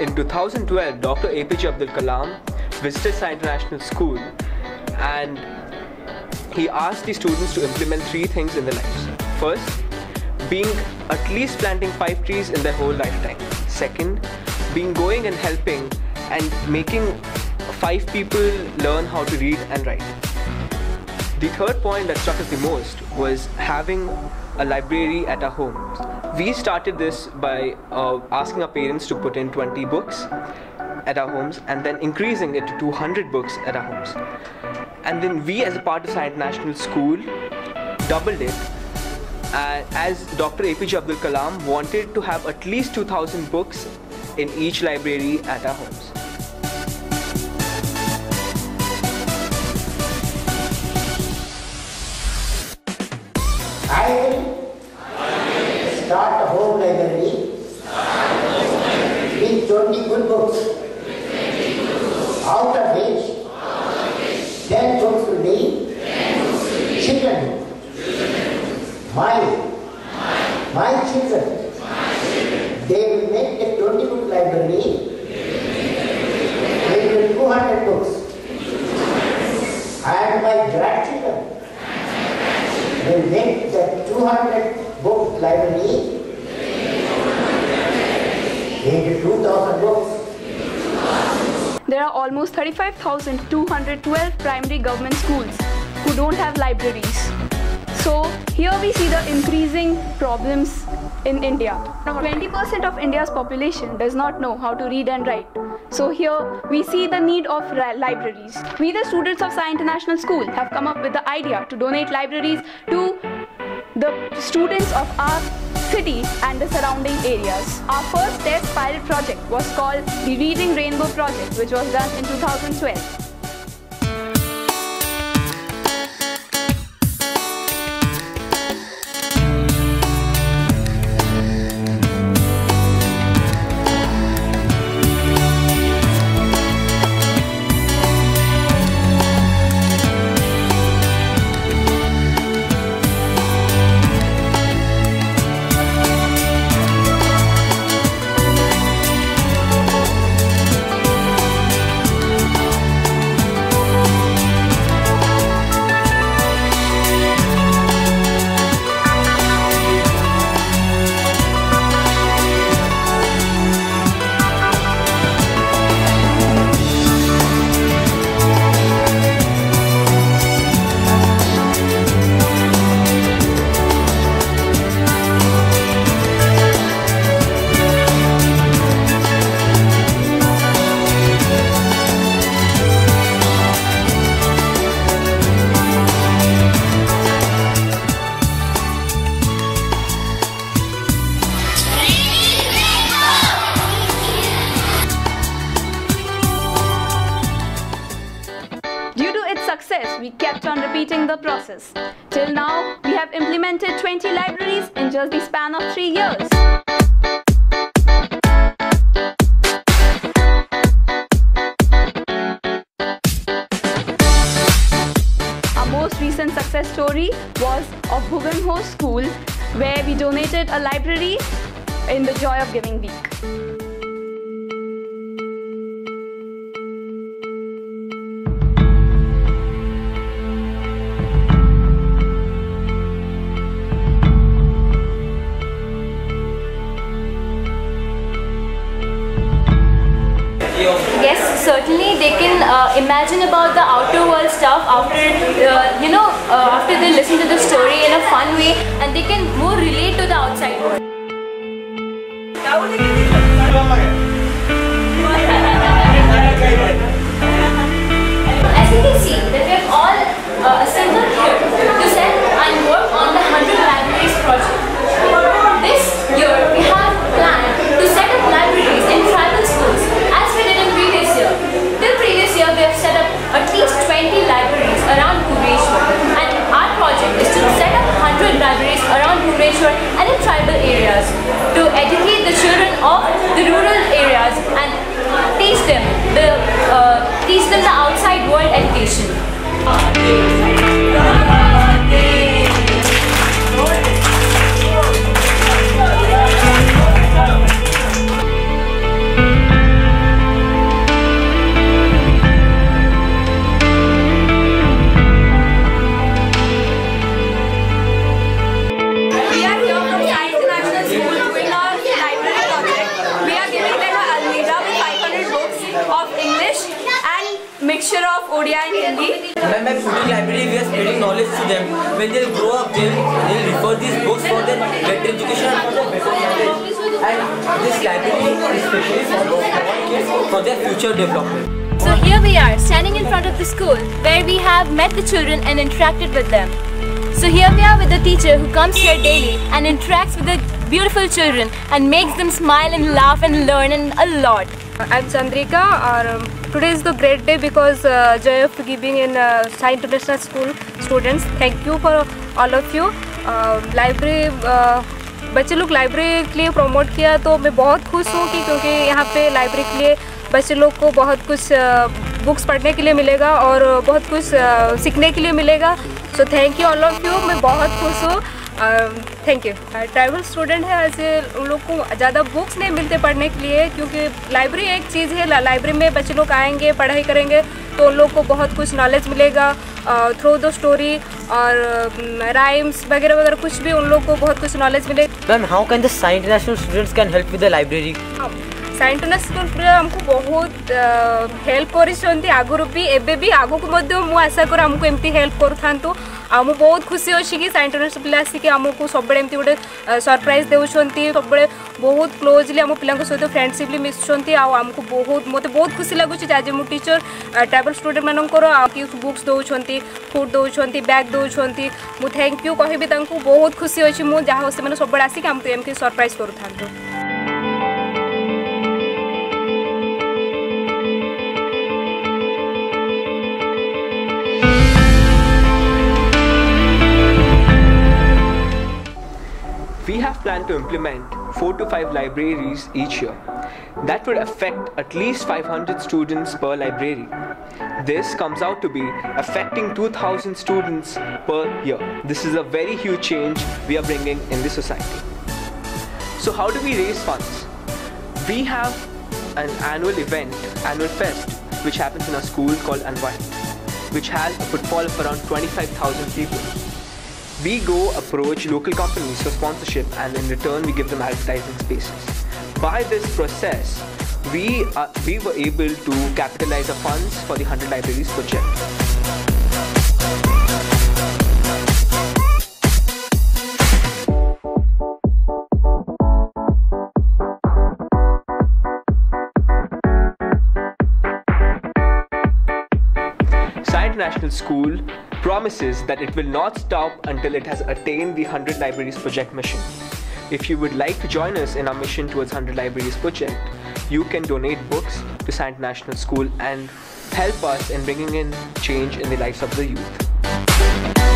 in 2012, Dr. APJ Abdul Kalam visited Sai International School and he asked the students to implement three things in their lives. First, being at least planting five trees in their whole lifetime. Second, being going and helping and making five people learn how to read and write. The third point that struck us the most was having a library at our homes. We started this by uh, asking our parents to put in 20 books at our homes and then increasing it to 200 books at our homes. And then we, as a part of Sai International School, doubled it uh, as Dr. APJ Abdul Kalam wanted to have at least 2000 books in each library at our homes. I start a home library with 20 good books, out of which 10 books will be children. My, my children, they will make a 20 book library with 200 books. And my grandchildren will make the 200 book library into 2000 books. There are almost 35,212 primary government schools who don't have libraries. So here we see the increasing problems in India. 20% of India's population does not know how to read and write. So here we see the need of libraries. We the students of Sai International School have come up with the idea to donate libraries to the students of our city and the surrounding areas. Our first test pilot project was called the Reading Rainbow Project which was done in 2012. The process. Till now, we have implemented 20 libraries in just the span of 3 years. Our most recent success story was of Bhugan School where we donated a library in the Joy of Giving Week. Certainly they can uh, imagine about the outer world stuff after, uh, you know, uh, after they listen to the story in a fun way and they can more relate to the outside world. Teach them the putting library, we are spreading knowledge to them. When they grow up, they will refer these books for their better education and for their better knowledge. And this library is especially for for their future development. So here we are, standing in front of the school, where we have met the children and interacted with them. So here we are with the teacher who comes here daily and interacts with the beautiful children and makes them smile and laugh and learn and a lot. I am Chandrika और today is the great day because joy of giving in Sai international school students thank you for all of you library बच्चे लोग library के लिए promote किया तो मैं बहुत खुश हूँ कि क्योंकि यहाँ पे लाइब्रेरी के लिए बच्चे लोग को बहुत कुछ uh, बुक्स पढ़ने के लिए मिलेगा और बहुत कुछ uh, सीखने के लिए मिलेगा। So thank you all of you मैं बहुत खुश हूँ। थैंक यू ट्राइबल स्टूडेंट है ऐसे उन लोग को ज़्यादा बुक्स नहीं मिलते पढ़ने के लिए क्योंकि लाइब्रेरी एक चीज़ है लाइब्रेरी में बच्चे लोग आएँगे पढ़ाई करेंगे तो उन लोग को बहुत कुछ नॉलेज मिलेगा थ्रू द स्टोरी और राइम्स वगैरह वगैरह कुछ भी उन लोग को बहुत कुछ नॉलेज मिलेगा ma'am how can the Sai international students can help with the library Sai international ସ୍କୁଲରେ ଆମକୁ ବହୁତ ହେଲ୍ପ କରିଛନ୍ତି ଆଗରୁ ବି ଏବେ ବି ଆଗକୁ ମଧ୍ୟ ମୁଁ ଆଶା କରେ ଆମକୁ ଏମିତି ହେଲ୍ପ କରୁଥାନ୍ତୁ ଆଉ ମୁଁ ବହୁତ ଖୁସି ଅଛି କି ସାଇ ଇଣ୍ଟରନ୍ୟାସନାଲ ପିଲା ଆସିକି ଆମକୁ ସବୁବେଳେ ଏମିତି ଗୋଟେ ସରପ୍ରାଇଜ୍ ଦେଉଛନ୍ତି ସବୁବେଳେ ବହୁତ କ୍ଲୋଜଲି ଆମ ପିଲାଙ୍କ ସହିତ ଫ୍ରେଣ୍ଡସିପଲି ମିଶୁଛନ୍ତି ଆଉ ଆମକୁ ବହୁତ ମୋତେ ବହୁତ ଖୁସି ଲାଗୁଛି ଆଜି ମୁଁ ଟିଚର ଟ୍ରାଇବାଲ୍ ଷ୍ଟୁଡେଣ୍ଟମାନଙ୍କର କି ବୁକ୍ସ ଦେଉଛନ୍ତି ଫୁଡ୍ ଦେଉଛନ୍ତି ବ୍ୟାଗ୍ ଦେଉଛନ୍ତି ମୁଁ ଥ୍ୟାଙ୍କ ୟୁ କହିବି ତାଙ୍କୁ ବହୁତ ଖୁସି ଅଛି ମୁଁ ଯାହା ହଉ ସେମାନେ ସବୁବେଳେ ଆସିକି ଆମକୁ ଏମିତି ସରପ୍ରାଇଜ୍ କରୁଥାନ୍ତୁ Planned to implement 4 to 5 libraries each year. That would affect at least 500 students per library. This comes out to be affecting 2000 students per year. This is a very huge change we are bringing in the society. So, how do we raise funds? We have an annual event, annual fest, which happens in a school called Unwind, which has a footfall of around 25,000 people we go approach local companies for sponsorship and in return we give them advertising spaces. By this process, we, are, we were able to capitalize the funds for the 100 Libraries project. International School promises that it will not stop until it has attained the 100 Libraries project mission. If you would like to join us in our mission towards 100 Libraries project, you can donate books to Sai International School and help us in bringing in change in the lives of the youth.